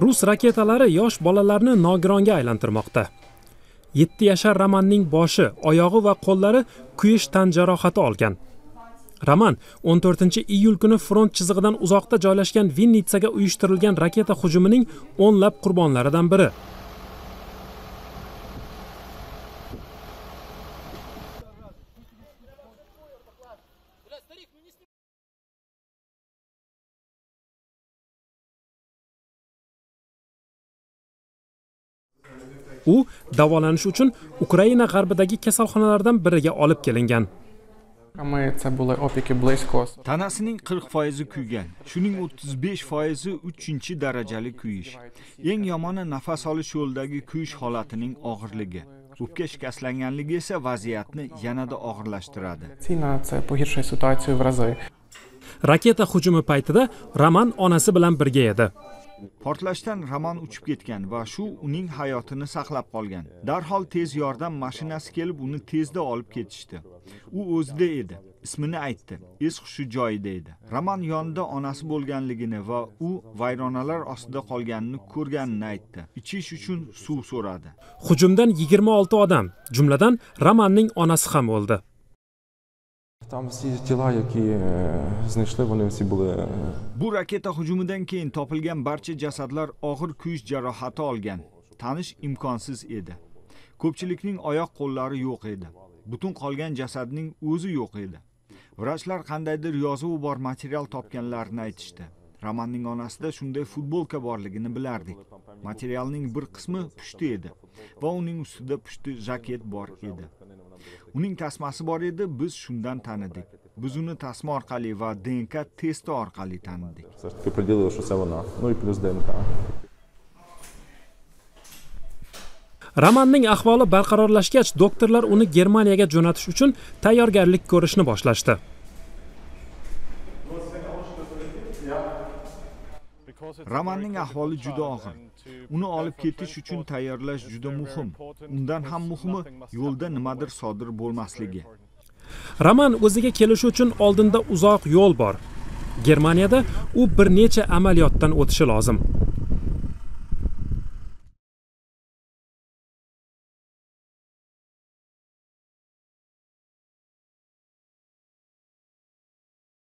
rus raketalari yosh bolalarni nogironga aylantirmoqda. Yetti yashar romanning boshi oyog'i va qo'llari kuyish tan jarohati olgan. Roman 14 iyul kuni front chizig'idan uzoqda joylashgan vinnitsaga uyushtirilgan raketa hujumining o'nlab qurbonlaridan biri. U davolanish uchun ukraina g'arbidagi kasalxonalardan biriga olib kelingan. Tanasining 40 foizi kuygan shuning 35 foizi 3 darajali kuyish. Eng yomoni nafas olish yo'lidagi kuyish holatining og'irligi. O'pka shikastlanganligi esa vaziyatni yanada og'irlashtiradi. Raketa hujumi paytida roman onasi bilan birga edi portlashdan Roman uchib ketgan va shu uning hayotini saqlab qolgan. Darhol tez yordam mashinasi kelib uni tezda olib ketishdi. U o'zida edi ismini aytdi es hushi joyida edi. Roman yonida onasi bo'lganligini va u vayronalar ostida qolganini ko'rganini aytdi. Ichish uchun suv so'radi. Hujumdan 26 odam jumladan romanning onasi ham o'ldi. Там всі тіла, які знайшли, вони всі були е, bu raketa hujumidan keyin topilgan barcha jasadlar og'ir kuyish jarohati olgan. Tanish imkonsiz edi. Ko'pchilikning oyoq qo'llari yo'q edi. Butun qolgan jasadning o'zi yo'q edi. Vrachlar qandaydir yozuvi bor material topganlarini aytishdi. Romanning onasida shunday futbolka borligini bilardik. Materialning bir qismi pushti edi va uning ustida pushti jaket bor edi. Uning tasmasi bor edi biz shundan tanidik biz uni tasma orqali va dnk testi orqali tanidik romanning ahvoli barqarorlashgach doktorlar uni germaniyaga jo'natish uchun tayyorgarlik ko'rishni boshlashdi romanning ahvoli juda og'ir. Uni olib ketish uchun tayyorlash juda muhim. Undan ham muhimi yo'lda nimadir sodir bo'lmasligi. Roman o'ziga kelishi uchun oldinda uzoq yo'l bor. Germaniyada u bir necha amaliyotdan o'tishi lozim.